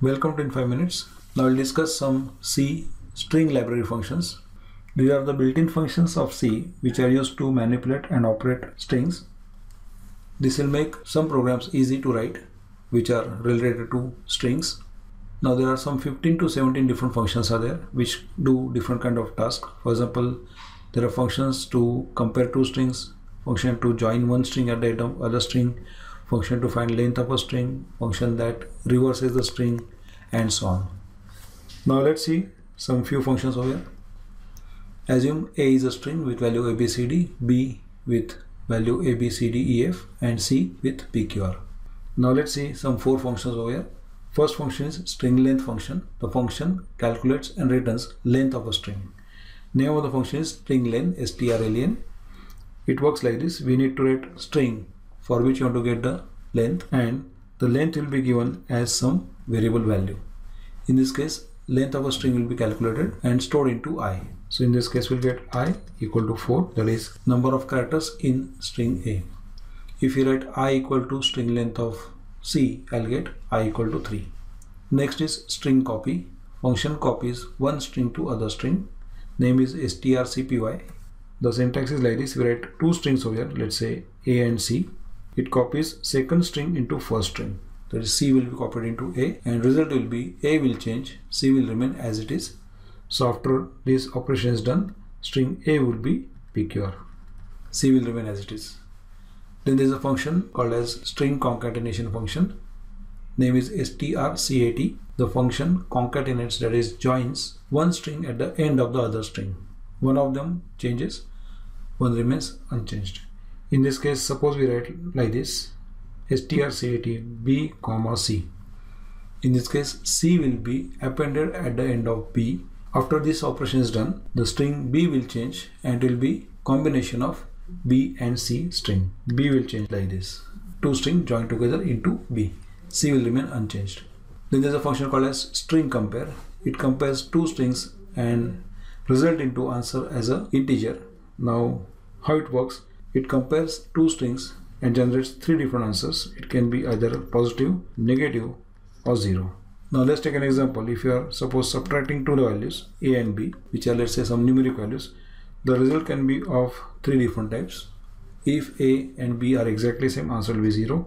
Welcome to in 5 minutes. Now we'll discuss some C string library functions. These are the built-in functions of C which are used to manipulate and operate strings. This will make some programs easy to write which are related to strings. Now there are some 15 to 17 different functions are there which do different kind of task. For example, there are functions to compare two strings, function to join one string at the end of other string, function to find length of a string, function that reverses the string and so on. Now let's see some few functions over here. Assume A is a string with value ABCD, B with value ABCDEF and C with PQR. Now let's see some four functions over here. First function is string length function. The function calculates and returns length of a string. Name of the function is string len, strlen. It works like this. We need to write string for which you want to get the length and the length will be given as some variable value. In this case, length of a string will be calculated and stored into i. So in this case, we'll get i equal to 4, that is number of characters in string a. If you write i equal to string length of c, I'll get i equal to 3. Next is string copy. Function copies one string to other string. Name is strcpy. The syntax is like this. We write two strings over here, let's say a and c. It copies second string into first string that is C will be copied into A and result will be A will change, C will remain as it is. So after this operation is done, string A will be PQR. C will remain as it is. Then there is a function called as string concatenation function. Name is strcat. The function concatenates that is joins one string at the end of the other string. One of them changes, one remains unchanged. In this case, suppose we write like this strcat b comma c. In this case, c will be appended at the end of b. After this operation is done, the string b will change and it will be combination of b and c string. b will change like this. Two string joined together into b. c will remain unchanged. Then there is a function called as string compare. It compares two strings and result into answer as a integer. Now how it works? It compares two strings and generates three different answers. It can be either positive, negative or zero. Now let's take an example. If you are suppose subtracting two values a and b which are let's say some numeric values the result can be of three different types. If a and b are exactly same answer will be 0.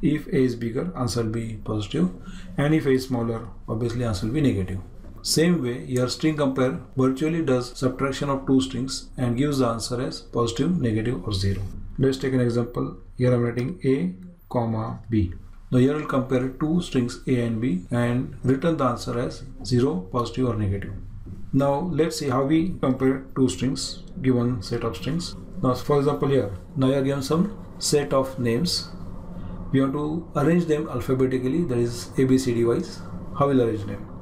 If a is bigger answer will be positive and if a is smaller obviously answer will be negative. Same way your string compare virtually does subtraction of two strings and gives the answer as positive, negative or 0. Let's take an example. Here I'm writing a comma b. Now here will compare two strings a and b and return the answer as 0, positive or negative. Now let's see how we compare two strings given set of strings. Now for example here, now you are given some set of names. We want to arrange them alphabetically that is ABCD wise. How will arrange them?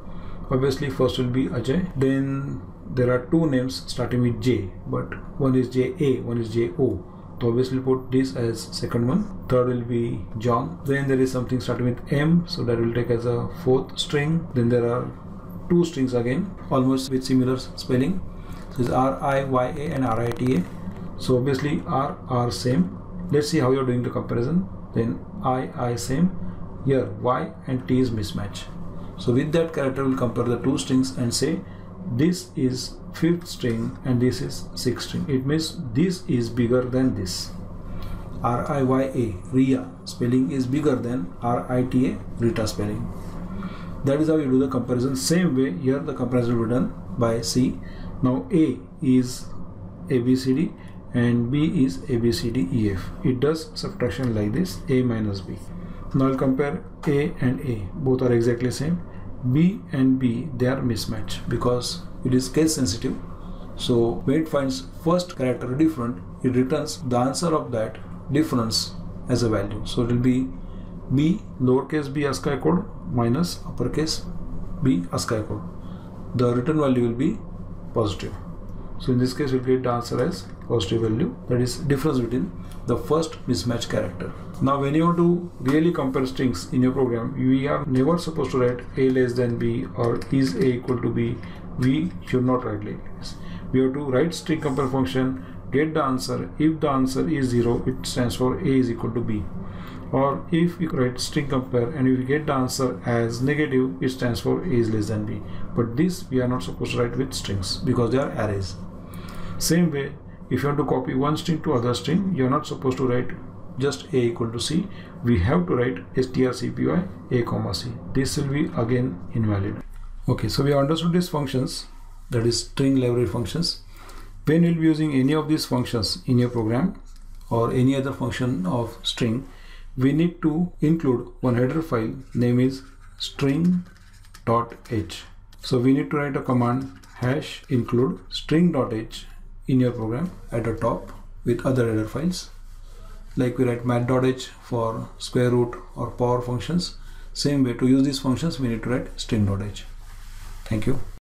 Obviously first will be Ajay. Then there are two names starting with J but one is JA, one is JO. So obviously put this as second one. Third will be John. Then there is something starting with M so that will take as a fourth string. Then there are two strings again almost with similar spelling so it's r i y a and r i t a so obviously r r same let's see how you're doing the comparison then i i same here y and t is mismatch so with that character we'll compare the two strings and say this is fifth string and this is sixth string. It means this is bigger than this. R i y a Riya. Spelling is bigger than r i t a rita spelling. That is how you do the comparison. Same way here the comparison will be done by c. Now a is abcd and b is ABCDEF. it does subtraction like this a minus b now i'll compare a and a both are exactly same b and b they are mismatch because it is case sensitive so when it finds first character different it returns the answer of that difference as a value so it will be b lowercase b ASCII code minus uppercase b ASCII code. The return value will be positive. So in this case we'll get the answer as positive value that is difference between the first mismatch character. Now when you want to really compare strings in your program we are never supposed to write a less than b or is a equal to b. We should not write like this. We have to write string compare function get the answer if the answer is 0 it stands for a is equal to b or if we write string compare and if we get the answer as negative it stands for a is less than b but this we are not supposed to write with strings because they are arrays same way if you want to copy one string to other string you are not supposed to write just a equal to c. We have to write strcpy a comma c. This will be again invalid. Okay so we understood these functions that is string library functions. When you'll be using any of these functions in your program or any other function of string we need to include one header file name is string.h so we need to write a command hash include string.h in your program at the top with other header files. Like we write math.h for square root or power functions. Same way to use these functions we need to write string.h thank you